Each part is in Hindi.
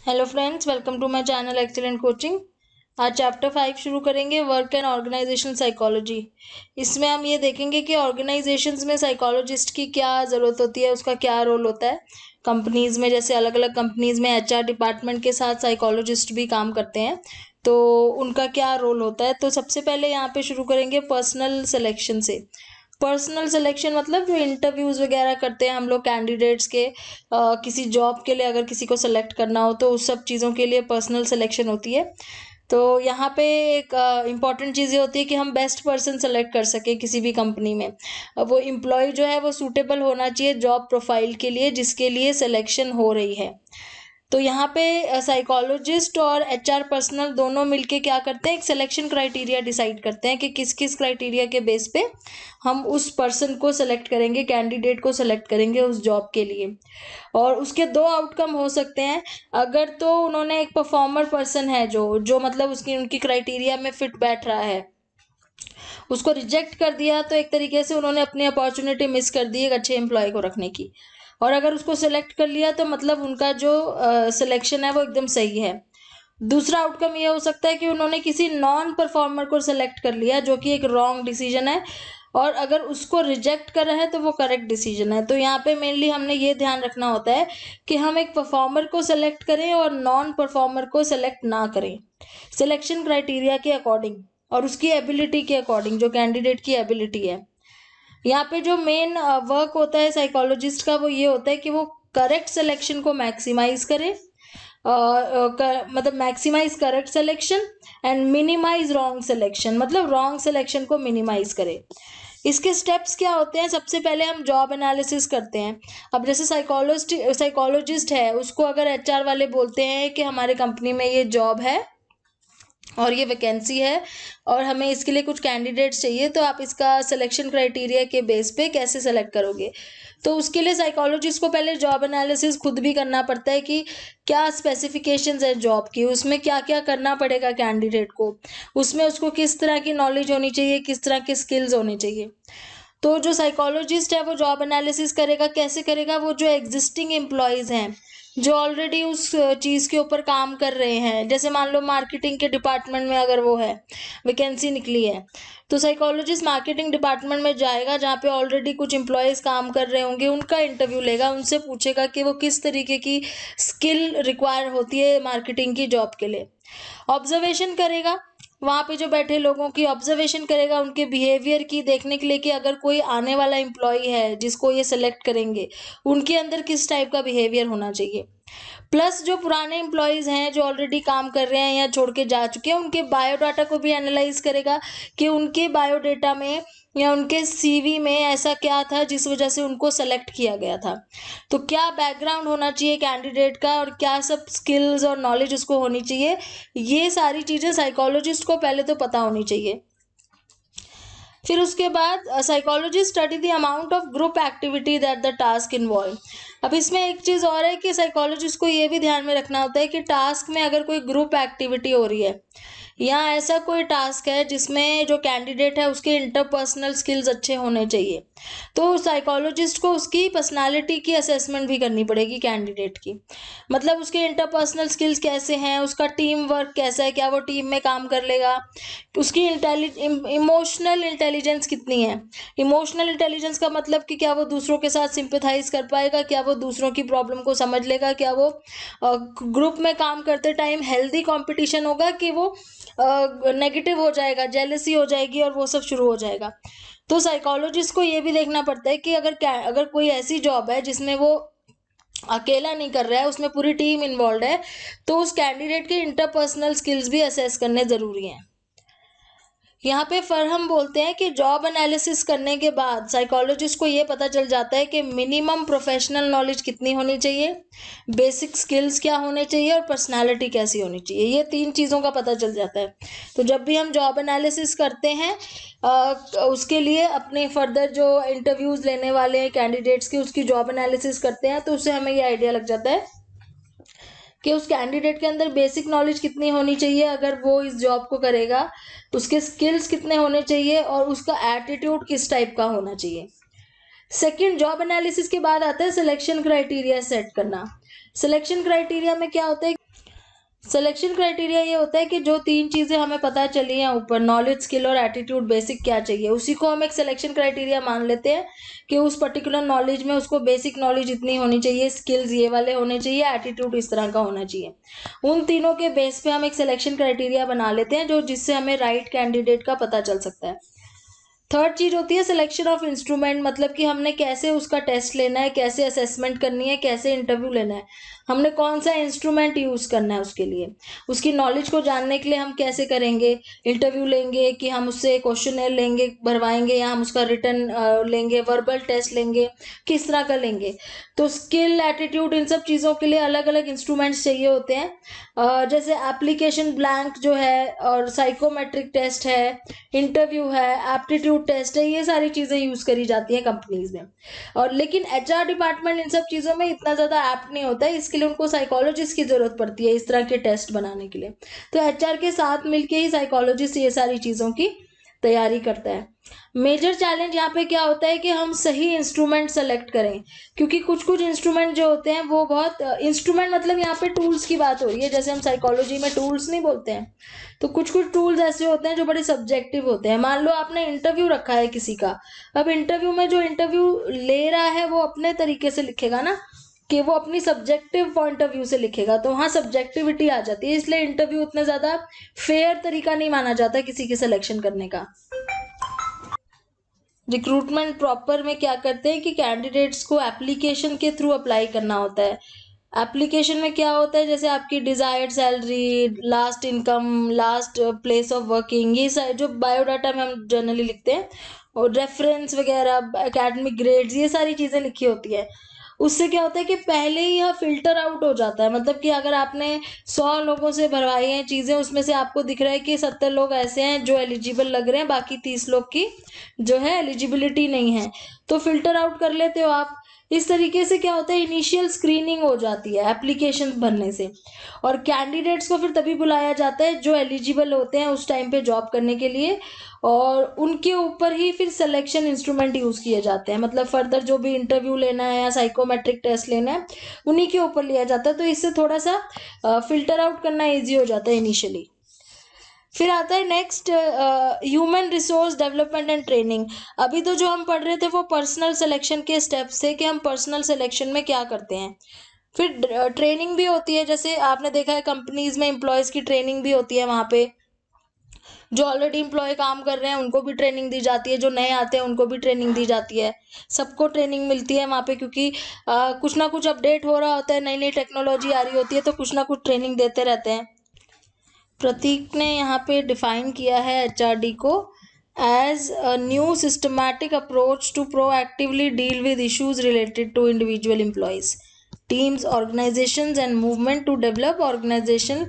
Hello friends welcome to my channel excellent coaching आज चैप्टर फाइव शुरू करेंगे वर्क एंड ऑर्गेनाइजेशन साइकोलॉजी इसमें हम ये देखेंगे कि ऑर्गेनाइजेशंस में साइकोलॉजिस्ट की क्या ज़रूरत होती है, उसका क्या रोल होता है। कंपनीज़ में, जैसे अलग अलग कंपनीज़ में एचआर डिपार्टमेंट के साथ साइकोलॉजिस्ट भी काम करते हैं तो उनका क्या रोल होता है। तो सबसे पहले यहाँ पे शुरू करेंगे पर्सनल सिलेक्शन से। पर्सनल सिलेक्शन मतलब जो इंटरव्यूज़ वगैरह करते हैं हम लोग कैंडिडेट्स के आ, किसी जॉब के लिए अगर किसी को सेलेक्ट करना हो तो उस सब चीज़ों के लिए पर्सनल सिलेक्शन होती है। तो यहाँ पे एक इंपॉर्टेंट चीज़ ये होती है कि हम बेस्ट पर्सन सेलेक्ट कर सकें किसी भी कंपनी में। वो एम्प्लॉय जो है वो सूटेबल होना चाहिए जॉब प्रोफ़ाइल के लिए जिसके लिए सिलेक्शन हो रही है। तो यहाँ पे साइकोलॉजिस्ट और एचआर पर्सनल दोनों मिलके क्या करते हैं, एक सिलेक्शन क्राइटेरिया डिसाइड करते हैं कि किस किस क्राइटेरिया के बेस पे हम उस पर्सन को सेलेक्ट करेंगे कैंडिडेट को सेलेक्ट करेंगे उस जॉब के लिए। और उसके दो आउटकम हो सकते हैं। अगर तो उन्होंने एक परफॉर्मर पर्सन है जो जो मतलब उसकी, उनकी क्राइटेरिया में फिट बैठ रहा है। उसको रिजेक्ट कर दिया तो एक तरीके से उन्होंने अपनी अपॉर्चुनिटी मिस कर दी एक अच्छे एम्प्लॉय को रखने की। और अगर उसको सिलेक्ट कर लिया तो मतलब उनका जो सिलेक्शन है वो एकदम सही है। दूसरा आउटकम ये हो सकता है कि उन्होंने किसी नॉन परफॉर्मर को सिलेक्ट कर लिया, जो कि एक रॉन्ग डिसीज़न है, और अगर उसको रिजेक्ट कर रहे हैं तो वो करेक्ट डिसीज़न है। तो यहाँ पे मेनली हमने ये ध्यान रखना होता है कि हम एक परफॉर्मर को सेलेक्ट करें और नॉन परफॉर्मर को सेलेक्ट ना करें। सिलेक्शन क्राइटेरिया के अकॉर्डिंग और उसकी एबिलिटी के अकॉर्डिंग जो कैंडिडेट की एबिलिटी है। यहाँ पे जो मेन वर्क होता है साइकोलॉजिस्ट का वो ये होता है कि वो करेक्ट सिलेक्शन को मैक्सिमाइज करे मतलब maximise correct selection and minimise wrong selection मतलब रॉन्ग सिलेक्शन को मिनिमाइज करे। इसके स्टेप्स क्या होते हैं? सबसे पहले हम जॉब एनालिसिस करते हैं। अब जैसे साइकोलॉजिस्ट साइकोलॉजिस्ट है, उसको अगर एचआर वाले बोलते हैं कि हमारे कंपनी में ये जॉब है और ये वैकेंसी है और हमें इसके लिए कुछ कैंडिडेट्स चाहिए तो आप इसका सिलेक्शन क्राइटेरिया के बेस पे कैसे सेलेक्ट करोगे? तो उसके लिए साइकोलॉजिस्ट को पहले जॉब एनालिसिस खुद भी करना पड़ता है कि क्या स्पेसिफिकेशंस है जॉब की, उसमें क्या क्या करना पड़ेगा कैंडिडेट को, उसमें उसको किस तरह की नॉलेज होनी चाहिए, किस तरह की स्किल्स होनी चाहिए। तो जो साइकोलॉजिस्ट है वो जॉब एनालिसिस करेगा, कैसे करेगा, वो जो एग्जिस्टिंग एम्प्लॉयज़ हैं जो ऑलरेडी उस चीज़ के ऊपर काम कर रहे हैं। जैसे मान लो मार्केटिंग के डिपार्टमेंट में अगर वो है वैकेंसी निकली है तो साइकोलॉजिस्ट मार्केटिंग डिपार्टमेंट में जाएगा जहाँ पे ऑलरेडी कुछ एम्प्लॉयज़ काम कर रहे होंगे, उनका इंटरव्यू लेगा, उनसे पूछेगा कि वो किस तरीके की स्किल रिक्वायर होती है मार्केटिंग की जॉब के लिए। ऑब्जर्वेशन करेगा वहाँ पे जो बैठे लोगों की ऑब्जर्वेशन करेगा, उनके बिहेवियर की देखने के लिए कि अगर कोई आने वाला एम्प्लॉय है, जिसको ये सेलेक्ट करेंगे, उनके अंदर किस टाइप का बिहेवियर होना चाहिए? प्लस जो पुराने एम्प्लॉयज़ हैं, जो ऑलरेडी काम कर रहे हैं या छोड़ के जा चुके हैं, उनके बायोडाटा को भी एनालाइज करेगा कि उनके बायोडेटा में या उनके सीवी में ऐसा क्या था जिस वजह से उनको सेलेक्ट किया गया था। तो क्या बैकग्राउंड होना चाहिए कैंडिडेट का और क्या सब स्किल्स और नॉलेज उसको होनी चाहिए, ये सारी चीज़ें साइकोलॉजिस्ट को पहले तो पता होनी चाहिए। फिर उसके बाद psychology study the amount of group activity that the task involve अब इसमें एक चीज़ और है कि साइकोलॉजिस्ट को ये भी ध्यान में रखना होता है कि टास्क में अगर कोई ग्रुप एक्टिविटी हो रही है, या ऐसा कोई टास्क है जिसमें जो कैंडिडेट है उसके इंटरपर्सनल स्किल्स अच्छे होने चाहिए तो साइकोलॉजिस्ट को उसकी पर्सनालिटी की असेसमेंट भी करनी पड़ेगी कैंडिडेट की। मतलब उसके इंटरपर्सनल स्किल्स कैसे हैं, उसका टीम वर्क कैसा है, क्या वो टीम में काम कर लेगा, उसकी इमोशनल इंटेलिजेंस कितनी है। इमोशनल इंटेलिजेंस का मतलब कि क्या वो दूसरों के साथ सिंपथाइज कर पाएगा, क्या वो दूसरों की प्रॉब्लम को समझ लेगा क्या वो ग्रुप में काम करते टाइम हेल्दी कॉम्पिटिशन होगा कि वो नेगेटिव हो जाएगा जेलसी हो जाएगी और वो सब शुरू हो जाएगा। तो साइकोलॉजिस्ट को ये भी देखना पड़ता है कि अगर क्या, अगर कोई ऐसी जॉब है जिसमें वो अकेला नहीं कर रहा है, उसमें पूरी टीम इन्वॉल्व है तो उस कैंडिडेट के इंटरपर्सनल स्किल्स भी असेस करने ज़रूरी हैं। यहाँ पे फरहम बोलते हैं कि जॉब एनालिसिस करने के बाद साइकोलॉजिस्ट को ये पता चल जाता है कि मिनिमम प्रोफेशनल नॉलेज कितनी होनी चाहिए बेसिक स्किल्स क्या होने चाहिए और पर्सनालिटी कैसी होनी चाहिए ये तीन चीज़ों का पता चल जाता है। तो जब भी हम जॉब एनालिसिस करते हैं आ, उसके लिए अपने फर्दर जो इंटरव्यूज़ लेने वाले हैं कैंडिडेट्स की उसकी जॉब एनालिसिस करते हैं तो उससे हमें ये आइडिया लग जाता है कि उस कैंडिडेट के अंदर बेसिक नॉलेज कितनी होनी चाहिए, अगर वो इस जॉब को करेगा, उसके स्किल्स कितने होने चाहिए और उसका एटीट्यूड किस टाइप का होना चाहिए। सेकंड जॉब एनालिसिस के बाद आता है सिलेक्शन क्राइटेरिया सेट करना। सिलेक्शन क्राइटेरिया में क्या होता है सिलेक्शन क्राइटेरिया ये होता है कि जो तीन चीज़ें हमें पता चली हैं ऊपर नॉलेज स्किल और एटीट्यूड बेसिक क्या चाहिए? उसी को हम एक सिलेक्शन क्राइटेरिया मान लेते हैं कि उस पर्टिकुलर नॉलेज में उसको बेसिक नॉलेज इतनी होनी चाहिए स्किल्स ये वाले होने चाहिए एटीट्यूड इस तरह का होना चाहिए। उन तीनों के बेस पे हम एक सिलेक्शन क्राइटेरिया बना लेते हैं जो जिससे हमें राइट right कैंडिडेट का पता चल सकता है। थर्ड चीज़ होती है सिलेक्शन ऑफ़ इंस्ट्रूमेंट मतलब कि हमने कैसे उसका टेस्ट लेना है, कैसे असेसमेंट करनी है, कैसे इंटरव्यू लेना है। हमने कौन सा इंस्ट्रूमेंट यूज़ करना है उसके लिए? उसकी नॉलेज को जानने के लिए हम कैसे करेंगे? इंटरव्यू लेंगे कि हम उससे क्वेश्चन लेंगे, भरवाएँगे या हम उसका रिटर्न लेंगे वर्बल टेस्ट लेंगे, किस तरह का लेंगे? तो स्किल एटीट्यूड इन सब चीज़ों के लिए अलग अलग इंस्ट्रूमेंट्स चाहिए होते हैं। जैसे एप्लीकेशन ब्लैंक जो है और साइकोमेट्रिक टेस्ट है इंटरव्यू है एप्टीट्यूड टेस्ट है, ये सारी चीज़ें यूज़ करी जाती हैं कंपनीज़ में। और लेकिन एचआर डिपार्टमेंट इन सब चीज़ों में इतना ज़्यादा ऐप्ट नहीं होता है, इसके लिए उनको साइकोलॉजिस्ट की ज़रूरत पड़ती है इस तरह के टेस्ट बनाने के लिए। तो एचआर के साथ मिलके ही साइकोलॉजिस्ट ये सारी चीज़ों की तैयारी करता है। मेजर चैलेंज यहाँ पे क्या होता है कि हम सही इंस्ट्रूमेंट सेलेक्ट करें, क्योंकि कुछ कुछ इंस्ट्रूमेंट जो होते हैं वो बहुत इंस्ट्रूमेंट मतलब यहाँ पे टूल्स की बात हो रही है, जैसे हम साइकोलॉजी में टूल्स नहीं बोलते हैं तो कुछ कुछ टूल्स ऐसे होते हैं जो बड़े सब्जेक्टिव होते हैं। मान लो आपने इंटरव्यू रखा है किसी का, अब इंटरव्यू में जो इंटरव्यू ले रहा है वो अपने तरीके से लिखेगा ना कि वो अपनी सब्जेक्टिव पॉइंट ऑफ़ व्यू से लिखेगा तो वहाँ सब्जेक्टिविटी आ जाती है, इसलिए इंटरव्यू उतना ज़्यादा फेयर तरीका नहीं माना जाता किसी के सिलेक्शन करने का। रिक्रूटमेंट प्रॉपर में क्या करते हैं कि कैंडिडेट्स को एप्लीकेशन के थ्रू अप्लाई करना होता है। एप्लीकेशन में क्या होता है, जैसे आपकी desired salary last income last place of working ये सारे जो बायोडाटा में हम जनरली लिखते हैं, और रेफरेंस वगैरह एकेडमिक ग्रेड्स ये सारी चीज़ें लिखी होती है। उससे क्या होता है कि पहले ही यह फ़िल्टर आउट हो जाता है। मतलब कि अगर आपने सौ लोगों से भरवाई हैं चीज़ें, उसमें से आपको दिख रहा है कि सत्तर लोग ऐसे हैं जो एलिजिबल लग रहे हैं, बाकी तीस लोग की जो है एलिजिबिलिटी नहीं है। तो फ़िल्टर आउट कर लेते हो आप इस तरीके से क्या होता है इनिशियल स्क्रीनिंग हो जाती है एप्लीकेशन भरने से। और कैंडिडेट्स को फिर तभी बुलाया जाता है जो एलिजिबल होते हैं उस टाइम पे जॉब करने के लिए और उनके ऊपर ही फिर सिलेक्शन इंस्ट्रूमेंट यूज़ किए जाते हैं। मतलब फर्दर जो भी इंटरव्यू लेना है या साइकोमेट्रिक टेस्ट लेना है, उन्हीं के ऊपर लिया जाता है। तो इससे थोड़ा सा फ़िल्टर आउट करना ईजी हो जाता है इनिशियली फिर आता है next human resource development and training अभी तो जो हम पढ़ रहे थे वो पर्सनल सिलेक्शन के स्टेप्स थे कि हम पर्सनल सिलेक्शन में क्या करते हैं। फिर ट्रेनिंग भी होती है जैसे आपने देखा है कंपनीज़ में एम्प्लॉयज़ की ट्रेनिंग भी होती है वहाँ पे। जो ऑलरेडी एम्प्लॉय काम कर रहे हैं उनको भी ट्रेनिंग दी जाती है जो नए आते हैं उनको भी ट्रेनिंग दी जाती है। सबको ट्रेनिंग मिलती है वहाँ पे क्योंकि आ, कुछ ना कुछ अपडेट हो रहा होता है नई नई टेक्नोलॉजी आ रही होती है तो कुछ ना कुछ ट्रेनिंग देते रहते हैं। प्रतीक ने यहाँ पे डिफाइन किया है एचआरडी को as a new systematic approach to proactively deal with issues related to individual employees teams organisation and movement to develop organisation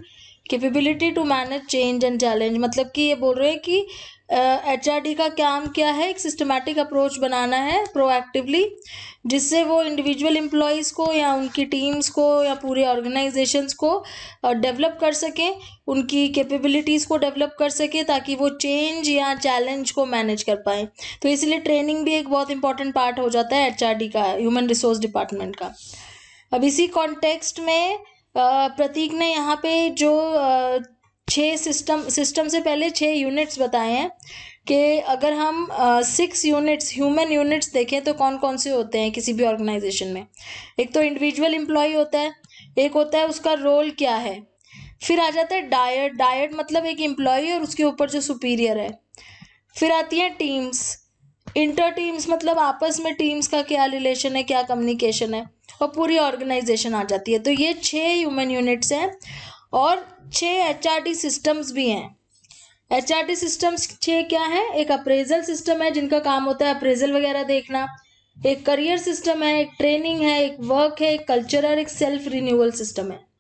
capability to manage change and challenge मतलब कि ये बोल रहे हैं कि एच डी का काम क्या है? एक सिस्टमेटिक अप्रोच बनाना है प्रोएक्टिवली जिससे वो इंडिविजुअल एम्प्लॉयज़ को या उनकी टीम्स को या पूरे ऑर्गेनाइजेशंस को डेवलप कर सकें, उनकी कैपेबिलिटीज़ को डेवलप कर सकें ताकि वो चेंज या चैलेंज को मैनेज कर पाएँ। तो इसलिए ट्रेनिंग भी एक बहुत इंपॉर्टेंट पार्ट हो जाता है एच का ह्यूमन रिसोर्स डिपार्टमेंट का। अब इसी कॉन्टेक्स्ट में प्रतीक ने यहाँ पे जो छः सिस्टम सिस्टम से पहले छः यूनिट्स बताए हैं कि अगर हम सिक्स यूनिट्स ह्यूमन यूनिट्स देखें तो कौन कौन से होते हैं किसी भी ऑर्गेनाइजेशन में? एक तो इंडिविजुअल एम्प्लॉय होता है, एक होता है उसका रोल क्या है? फिर आ जाता है डायट डायट मतलब एक एम्प्लॉय और उसके ऊपर जो सुपीरियर है। फिर आती हैं टीम्स इंटर टीम्स मतलब आपस में टीम्स का क्या रिलेशन है, क्या कम्युनिकेशन है? और पूरी ऑर्गेनाइजेशन आ जाती है। तो ये छः ह्यूमन यूनिट्स हैं और छः एच सिस्टम्स भी हैं। एच आर टी सिस्टम्स छः क्या है? एक अप्रेजल सिस्टम है, जिनका काम होता है अप्रेजल वगैरह देखना। एक करियर सिस्टम है, एक ट्रेनिंग है, एक वर्क है, एक कल्चर और एक सेल्फ रिन्यूअल सिस्टम है।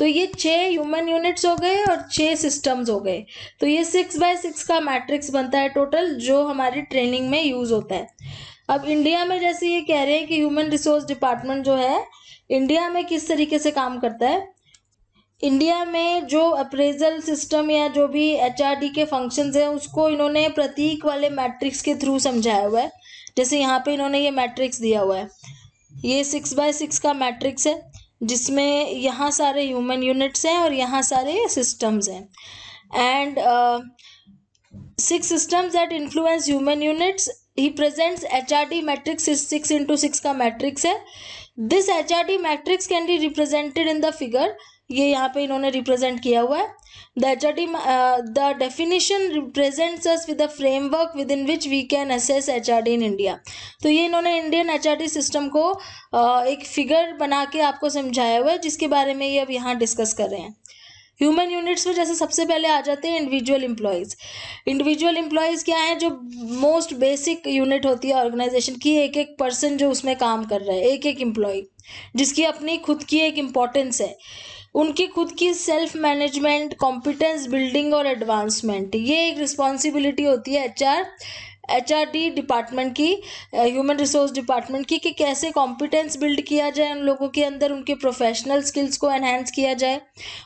तो ये छः ह्यूमन यूनिट्स हो गए और छः सिस्टम्स हो गए। तो ये सिक्स बाय सिक्स का मैट्रिक्स बनता है टोटल जो हमारी ट्रेनिंग में यूज़ होता है। अब इंडिया में जैसे ये कह रहे हैं कि ह्यूमन रिसोर्स डिपार्टमेंट जो है इंडिया में किस तरीके से काम करता है? इंडिया में जो अप्रेजल सिस्टम या जो भी एचआरडी के फ़ंक्शंस हैं, उसको इन्होंने प्रतीक वाले मैट्रिक्स के थ्रू समझाया हुआ है। जैसे यहाँ पे इन्होंने ये मैट्रिक्स दिया हुआ है। ये सिक्स बाय सिक्स का मैट्रिक्स है। जिसमें यहाँ सारे ह्यूमन यूनिट्स हैं और यहाँ सारे सिस्टम्स हैं। And six systems that influence human units he presents H R D matrix six into six का मैट्रिक्स है। This H R D matrix can be represented in the figure ये यहाँ पे इन्होंने रिप्रेजेंट किया हुआ है। The definition represents us with the framework with in which we can assess H R D in India तो ये इन्होंने Indian H R D system को uh, एक फिगर बना के आपको समझाया हुआ है जिसके बारे में ये अब यहाँ डिस्कस कर रहे हैं। ह्यूमन यूनिट्स में जैसे सबसे पहले आ जाते हैं इंडिविजुअल एम्प्लॉयज़ इंडिविजुअल एम्प्लॉयज़ क्या हैं? जो मोस्ट बेसिक यूनिट होती है ऑर्गेनाइजेशन की एक एक पर्सन जो उसमें काम कर रहा है एक एक एम्प्लॉय जिसकी अपनी खुद की एक इम्पोर्टेंस है। उनकी खुद की सेल्फ मैनेजमेंट कॉम्पिटेंस बिल्डिंग और एडवांसमेंट ये एक रिस्पॉन्सिबिलिटी होती है H R H R D department की ह्यूमन रिसोर्स डिपार्टमेंट की कि कैसे कॉम्पिटेंस बिल्ड किया जाए उन लोगों के अंदर, उनके प्रोफेशनल स्किल्स को एनहेंस किया जाए,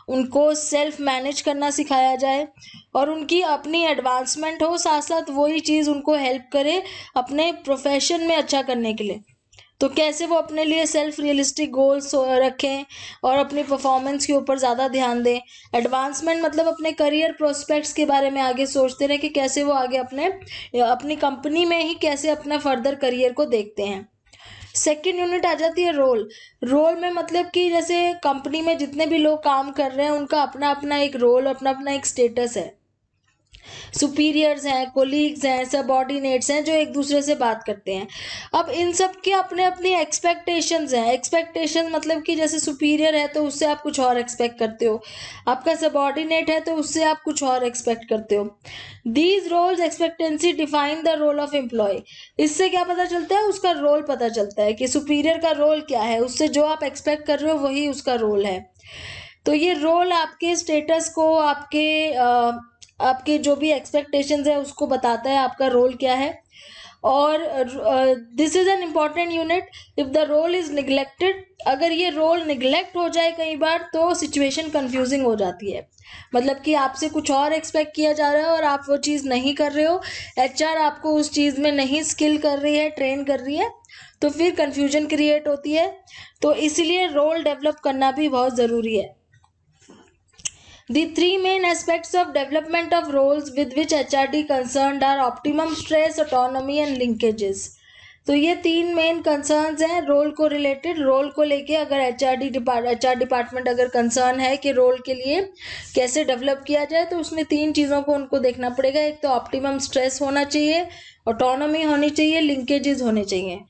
उनको सेल्फ मैनेज करना सिखाया जाए और उनकी अपनी एडवांसमेंट हो साथ साथ वही चीज़ उनको हेल्प करे अपने प्रोफेशन में अच्छा करने के लिए। तो कैसे वो अपने लिए सेल्फ रियलिस्टिक गोल्स रखें और अपनी परफॉर्मेंस के ऊपर ज़्यादा ध्यान दें? एडवांसमेंट मतलब अपने करियर प्रोस्पेक्ट्स के बारे में आगे सोचते रहें कि कैसे वो आगे अपने, अपनी कंपनी में ही कैसे अपना फर्दर करियर को देखते हैं। सेकेंड यूनिट आ जाती है रोल रोल में मतलब कि जैसे कंपनी में जितने भी लोग काम कर रहे हैं, उनका अपना अपना एक रोल अपना अपना एक स्टेटस है। सुपीरियर्स हैं कोलीग्स हैं सबॉर्डिनेट्स हैं जो एक दूसरे से बात करते हैं। अब इन सब के अपने अपने एक्सपेक्टेशंस हैं। एक्सपेक्टेशन मतलब कि जैसे सुपीरियर है तो उससे आप कुछ और एक्सपेक्ट करते हो। आपका सबॉर्डिनेट है तो उससे आप कुछ और एक्सपेक्ट करते हो। These roles expectancy define the role of employee इससे क्या पता चलता है? उसका रोल पता चलता है कि सुपीरियर का रोल क्या है। उससे जो आप एक्सपेक्ट कर रहे हो वही उसका रोल है। तो ये रोल आपके स्टेटस को आपके आ, आपके जो भी एक्सपेक्टेशंस है, उसको बताता है आपका रोल क्या है। और this is an important unit if the role is neglected अगर ये रोल निगलेक्ट हो जाए कई बार तो सिचुएशन कंफ्यूजिंग हो जाती है। मतलब कि आपसे कुछ और एक्सपेक्ट किया जा रहा है और आप वो चीज़ नहीं कर रहे हो। एचआर आपको उस चीज़ में नहीं स्किल कर रही है ट्रेन कर रही है तो फिर कन्फ्यूज़न क्रिएट होती है। तो इसलिए रोल डेवलप करना भी बहुत ज़रूरी है। The three main aspects of development of roles with which HRD concerned are optimum stress, autonomy and linkages. तो ये तीन मेन कंसर्न्स हैं रोल को रिलेटेड रोल को लेके अगर H R D depart H R department अगर कंसर्न है कि रोल के लिए कैसे डेवलप किया जाए तो उसमें तीन चीज़ों को उनको देखना पड़ेगा एक तो ऑप्टिमम स्ट्रेस होना चाहिए ऑटोनॉमी होनी चाहिए लिंकेजेस होने चाहिए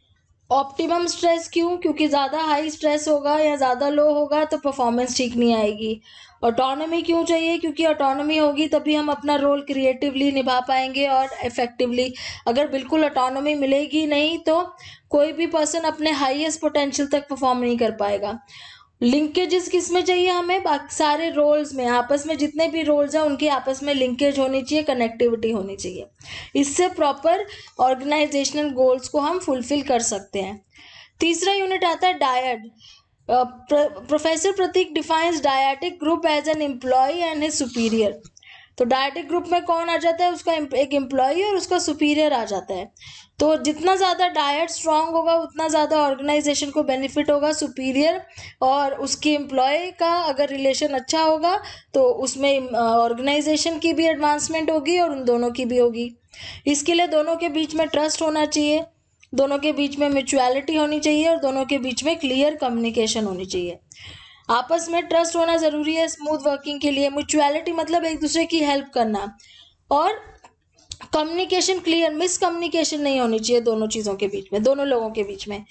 ऑप्टिमम स्ट्रेस क्यों? क्योंकि ज़्यादा हाई स्ट्रेस होगा या ज़्यादा लो होगा तो परफॉर्मेंस ठीक नहीं आएगी। ऑटोनॉमी क्यों चाहिए? क्योंकि ऑटोनॉमी होगी, तभी हम अपना रोल क्रिएटिवली निभा पाएँगे और इफ़ेक्टिवली अगर बिल्कुल ऑटोनॉमी मिलेगी नहीं तो कोई भी पर्सन अपने हाईएस्ट पोटेंशियल तक परफॉर्म नहीं कर पाएगा। लिंकेजेस किसमें चाहिए हमें? बाकी सारे रोल्स में, आपस में जितने भी रोल्स हैं, उनकी आपस में लिंकेज होनी चाहिए कनेक्टिविटी होनी चाहिए। इससे प्रॉपर ऑर्गेनाइजेशनल गोल्स को हम फुलफिल कर सकते हैं। तीसरा यूनिट आता है dyad professor Pratik defines dyadic group as an employ and his superior तो डायटिक ग्रुप में कौन आ जाता है? उसका एक एम्प्लॉय और उसका सुपीरियर आ जाता है। तो जितना ज़्यादा डाइट स्ट्रांग होगा, उतना ज़्यादा ऑर्गेनाइजेशन को बेनिफिट होगा सुपीरियर और उसके एम्प्लॉय का अगर रिलेशन अच्छा होगा तो उसमें ऑर्गेनाइजेशन की भी एडवांसमेंट होगी और उन दोनों की भी होगी। इसके लिए दोनों के बीच में ट्रस्ट होना चाहिए, दोनों के बीच में म्यूचुअलिटी होनी चाहिए और दोनों के बीच में क्लियर कम्युनिकेशन होनी चाहिए। आपस में ट्रस्ट होना ज़रूरी है स्मूथ वर्किंग के लिए। म्यूचुअलिटी मतलब एक दूसरे की हेल्प करना और कम्युनिकेशन क्लियर मिसकम्युनिकेशन नहीं होनी चाहिए दोनों चीज़ों के बीच में, दोनों लोगों के बीच में।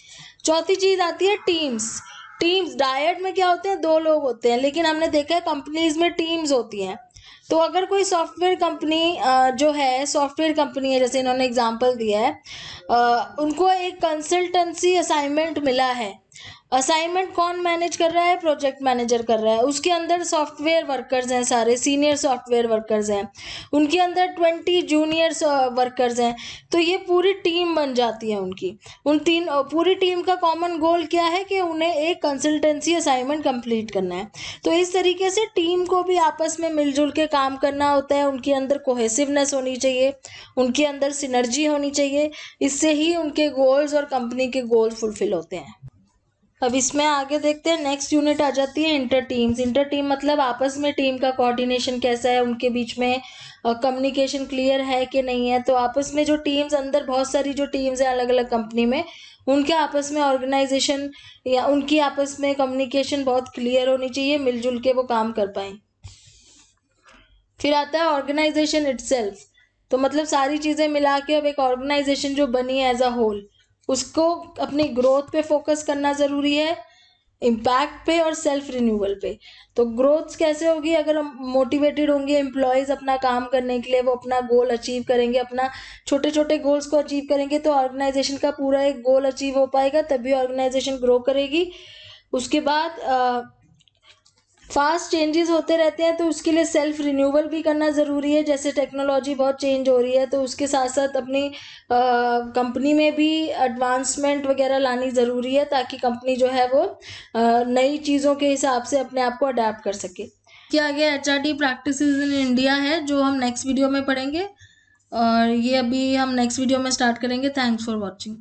चौथी चीज़ आती है टीम्स टीम्स डायट में क्या होते हैं? दो लोग होते हैं, लेकिन हमने देखा है कंपनीज़ में टीम्स होती हैं। तो अगर कोई सॉफ्टवेयर कंपनी जो है सॉफ्टवेयर कंपनी है, जैसे इन्होंने एग्जांपल दिया है उनको एक कंसल्टेंसी असाइनमेंट मिला है असाइनमेंट कौन मैनेज कर रहा है? प्रोजेक्ट मैनेजर कर रहा है। उसके अंदर सॉफ्टवेयर वर्कर्स हैं सारे सीनियर सॉफ्टवेयर वर्कर्स हैं। उनके अंदर ट्वेंटी जूनियर वर्कर्स हैं। तो ये पूरी टीम बन जाती है उनकी। उन तीन पूरी टीम का कॉमन गोल क्या है कि उन्हें एक कंसल्टेंसी असाइनमेंट कंप्लीट करना है। तो इस तरीके से टीम को भी आपस में मिलजुल के काम करना होता है। उनके अंदर कोहेसिवनेस होनी चाहिए। उनके अंदर सिनर्जी होनी चाहिए। इससे ही उनके गोल्स और कंपनी के गोल्स फुलफिल होते हैं। अब इसमें आगे देखते हैं नेक्स्ट यूनिट आ जाती है इंटर टीम्स इंटर टीम मतलब आपस में टीम का कोऑर्डिनेशन कैसा है, उनके बीच में कम्युनिकेशन क्लियर है कि नहीं है? तो आपस में जो टीम्स अंदर, बहुत सारी जो टीम्स हैं अलग अलग कंपनी में, उनके आपस में ऑर्गेनाइजेशन या उनकी आपस में कम्युनिकेशन बहुत क्लियर होनी चाहिए, मिलजुल के वो काम कर पाए। फिर आता है ऑर्गेनाइजेशन इट्सेल्फ तो मतलब सारी चीज़ें मिला के अब एक ऑर्गेनाइजेशन जो बनी है एज अ होल उसको अपनी ग्रोथ पे फोकस करना ज़रूरी है इम्पैक्ट पे और सेल्फ रिन्यूअल पे। तो ग्रोथ कैसे होगी? अगर हम मोटिवेटेड होंगे एम्प्लॉयज़ अपना काम करने के लिए, वो अपना गोल अचीव करेंगे, अपना छोटे छोटे गोल्स को अचीव करेंगे तो ऑर्गेनाइजेशन का पूरा एक गोल अचीव हो पाएगा, तभी ऑर्गेनाइजेशन ग्रो करेगी। उसके बाद फास्ट चेंजेस होते रहते हैं तो उसके लिए सेल्फ रिन्यूअल भी करना ज़रूरी है। जैसे टेक्नोलॉजी बहुत चेंज हो रही है तो उसके साथ साथ अपनी कंपनी में भी एडवांसमेंट वगैरह लानी ज़रूरी है, ताकि कंपनी जो है वो नई चीज़ों के हिसाब से अपने आप को अडेप्ट कर सके। क्या आगे H R D practice in India है, जो हम नेक्स्ट वीडियो में पढ़ेंगे। और ये अभी हम नेक्स्ट वीडियो में स्टार्ट करेंगे। Thanks for watching